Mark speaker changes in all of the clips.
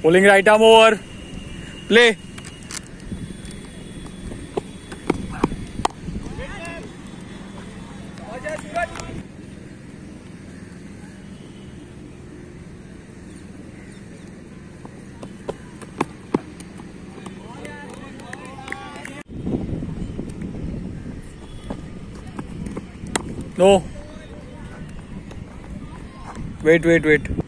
Speaker 1: Pulling right arm over. Play. No. Wait, wait, wait.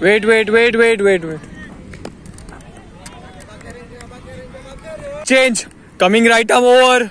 Speaker 1: Wait, wait, wait, wait, wait, wait. Change. Coming right over.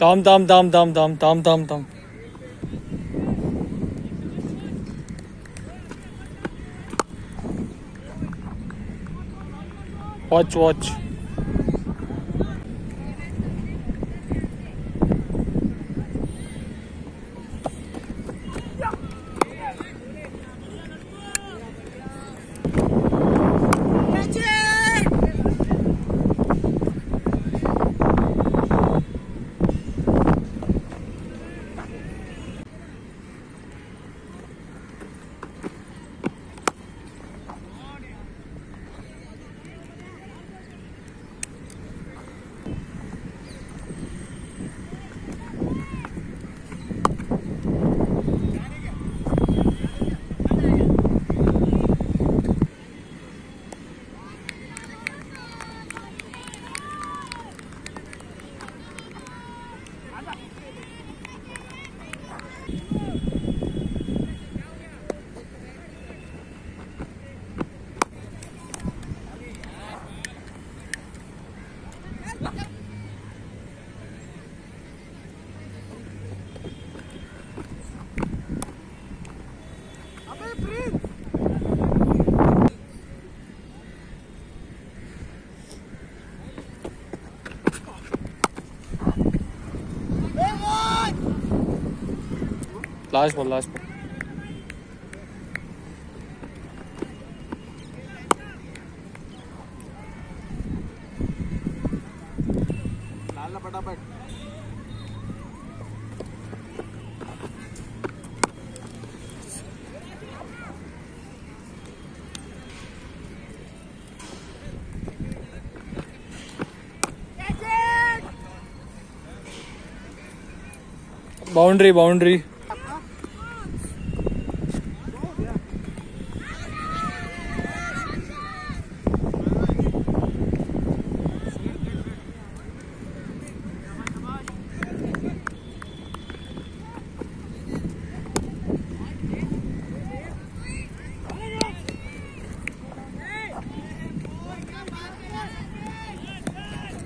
Speaker 1: Tamam tamam tamam tamam tamam tamam tamam tamam. Watch watch. Last ball last ball. Boundary boundary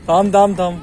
Speaker 1: थाम थाम थाम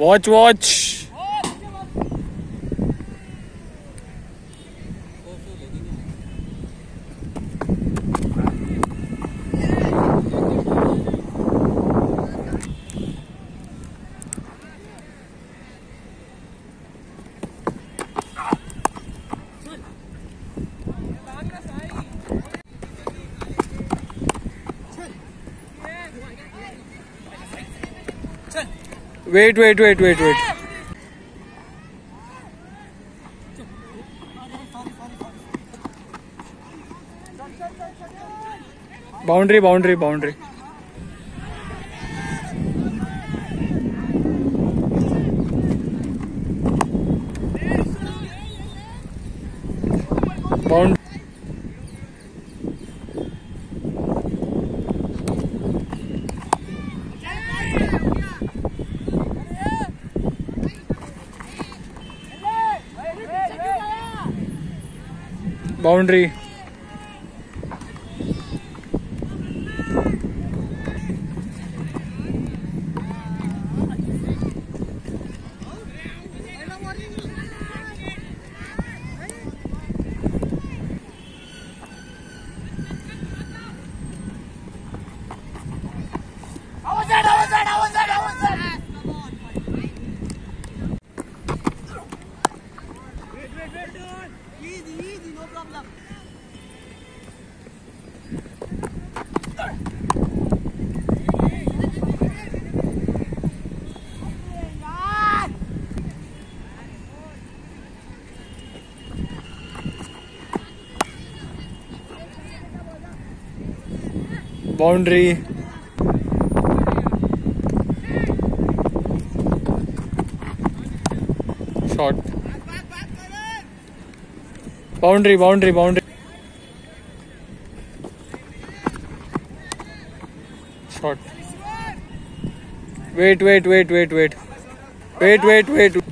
Speaker 1: Watch, watch. Wait wait wait wait wait boundary boundary boundary boundary boundary Shot. Boundary, boundary, boundary. Shot. Wait, wait, wait, wait, wait. Wait, wait, wait.